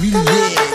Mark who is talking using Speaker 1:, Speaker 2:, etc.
Speaker 1: Remix.